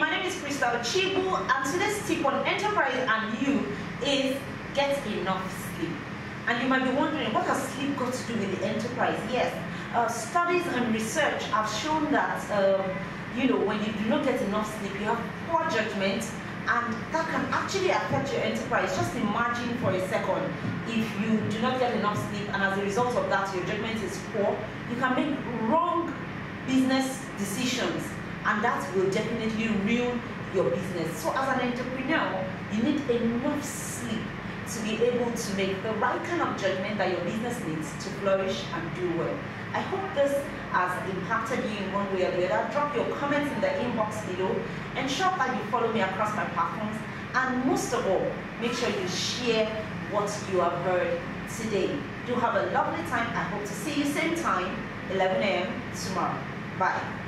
Crystal Chigbu, and today's tip on enterprise and you is get enough sleep. And you might be wondering, what has sleep got to do with the enterprise? Yes, uh, studies and research have shown that, um, you know, when you do not get enough sleep, you have poor judgment, and that can actually affect your enterprise. Just imagine for a second, if you do not get enough sleep, and as a result of that, your judgment is poor, you can make wrong business decisions, and that will definitely ruin your business. So as an entrepreneur, you need enough sleep to be able to make the right kind of judgment that your business needs to flourish and do well. I hope this has impacted you in one way or the other. Drop your comments in the inbox below. Ensure that you follow me across my platforms. And most of all, make sure you share what you have heard today. Do have a lovely time. I hope to see you same time, 11 a.m. tomorrow. Bye.